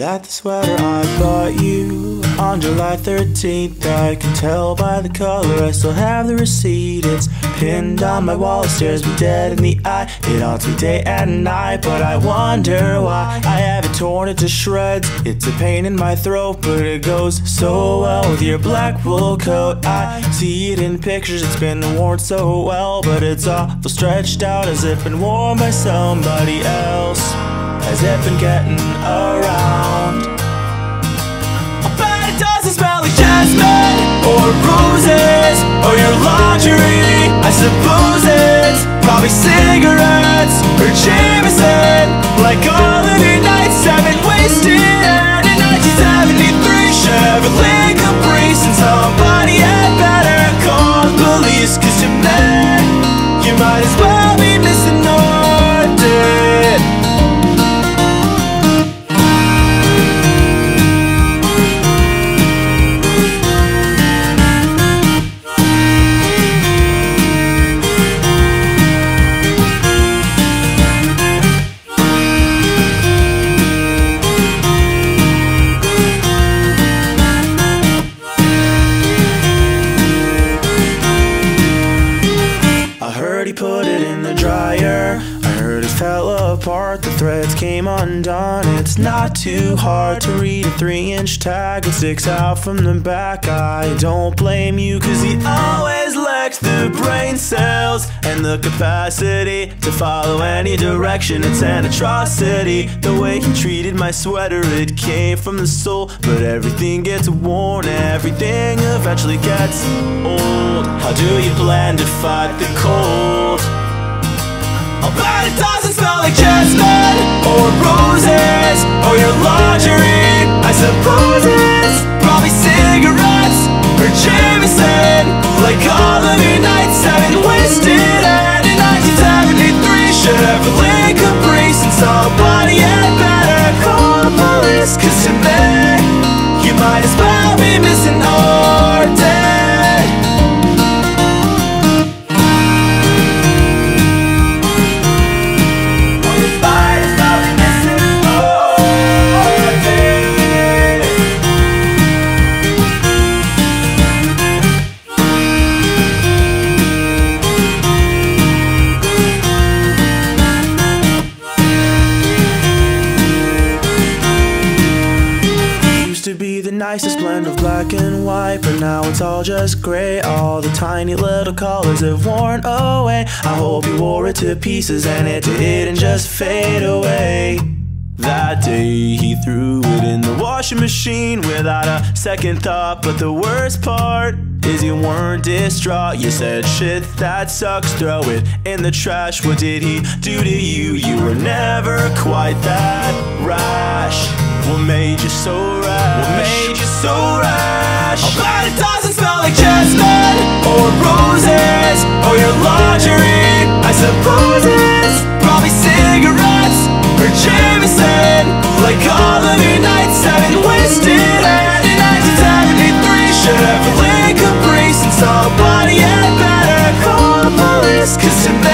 that the sweater I bought you on July 13th? I can tell by the color, I still have the receipt. It's pinned on my wall, it stares me dead in the eye. It haunts me day and night, but I wonder why I have it torn into shreds. It's a pain in my throat, but it goes so well with your black wool coat. I see it in pictures, it's been worn so well, but it's awful stretched out as if been worn by somebody else. Has it been getting around? I bet it doesn't smell like jasmine or roses or your lingerie. I suppose it's probably cigarettes or Jameson, like threads came undone. It's not too hard to read a three inch tag that sticks out from the back. I don't blame you, cause he always lacks the brain cells and the capacity to follow any direction. It's an atrocity. The way he treated my sweater, it came from the soul. But everything gets worn, everything eventually gets old. How do you plan to fight the cold? Your lingerie. I suppose to be the nicest blend of black and white, but now it's all just gray. All the tiny little colors have worn away. I hope you wore it to pieces and it didn't just fade away. That day he threw it in the washing machine without a second thought. But the worst part is you weren't distraught. You said shit that sucks, throw it in the trash. What did he do to you? You were never quite that rash. What made you so rash? What made you so rash? But it doesn't smell like jasmine or roses or your lingerie. I suppose it's probably cigarettes or like all wasted. Better cause tonight.